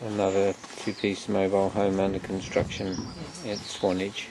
Another two-piece mobile home under construction at Swanage.